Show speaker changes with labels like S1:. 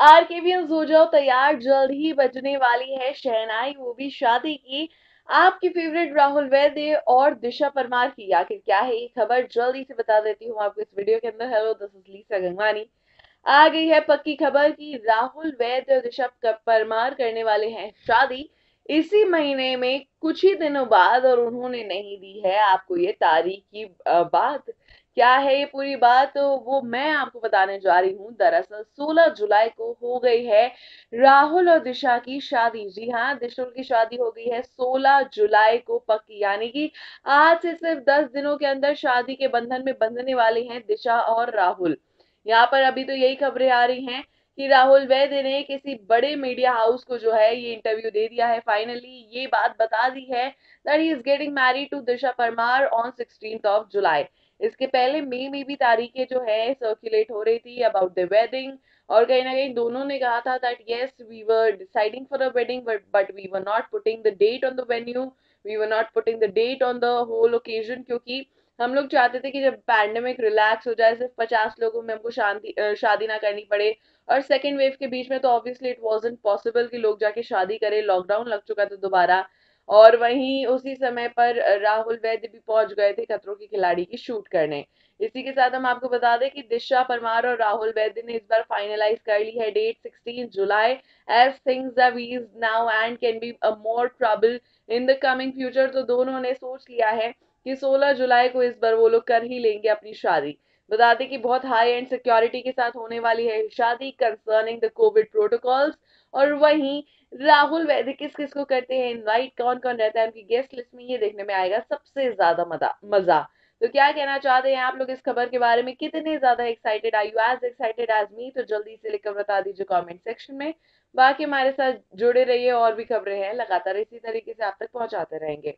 S1: Are के B जाओ, तैयार जल्द ही बजने वाली है शहनाई वो भी शादी की। आपकी फेवरेट राहुल वैद्य और दिशा परमार की आखिर क्या है ये खबर? जल्दी से बता देती हूँ आपको इस वीडियो के अंदर। Hello this is Lisa Gangwani आ गई है पक्की खबर कि राहुल वैद्य और दिशा परमार करने वाले हैं शादी। इसी महीने में कुछ ही दिनों बाद और उन्होंने नहीं दी है आपको ये तारीख की बात। क्या है ये पूरी बात? तो वो मैं आपको बताने जा रही हूँ। दरअसल 16 जुलाई को हो गई है राहुल और दिशा की शादी। जी हाँ दिशुल की शादी हो गई है 16 जुलाई को पक्की। यानी कि आज से सिर्फ़ 10 दिनों के अंदर शादी के बंधन में बंधने वाले हैं दिशा और राहुल। यहाँ पर अभी तो यही खबरें आ रही हैं कि राहुल वैद्य ने किसी बड़े मीडिया हाउस को जो है ये इंटरव्यू दे दिया है। फाइनली ये बात बता दी है that he is getting married to Disha Parmar on sixteen of July इसके पहले मई में भी तारीखें जो है सर्कुलेट हो रही थी अबाउट द वेडिंग और कहीं ना कहीं दोनों ने कहा था that yes we were deciding for a wedding but we were not putting the date on the venue we were not putting the date on the whole occasion क्योंकि हम लोग चाहते थे कि जब पैंडमिक रिलैक्स हो जाए, सिर्फ़ पचास लोगों में हमको शांति शादी ना करनी पड़े। और सेकेंड वेव के बीच में तो ऑब्वियसली इट वॉज़ पॉसिबल कि लोग जाके शादी करें। लॉकडाउन लग चुका था दोबारा। और वहीं उसी समय पर राहुल वैद्य भी पहुँच गए थे खतरों के खिलाड़ी की शूट करने। इसी के साथ हम आपको बता दें कि दिशा परमार और राहुल वैद्य ने इस बार फाइनलाइज कर ली है date 16 July. As things was now and can be a more trouble in the coming future तो दोनों ने सोच लिया है कि 16 जुलाई को इस बार वो लोग कर ही लेंगे अपनी शादी। बता दें कि बहुत हाई एंड सिक्योरिटी के साथ होने वाली है शादी कंसर्निंग द कोविड प्रोटोकॉल्स और वहीं राहुल वैद्य किस किस को करते हैं इनवाइट कौन कौन रहता है, उनकी गेस्ट लिस्ट में ये देखने में आएगा सबसे ज़्यादा मज़ा। तो क्या कहना चाहते हैं आप लोग इस खबर के बारे में? कितने ज़्यादा excited I you as excited as me तो जल्दी से लिखकर बता दीजिए कमेंट सेक्शन में। बाकी हमारे साथ जुड़े रहिए और भी खबरें हैं, लगातार इसी तरीके से आप तक पहुंचाते रहेंगे।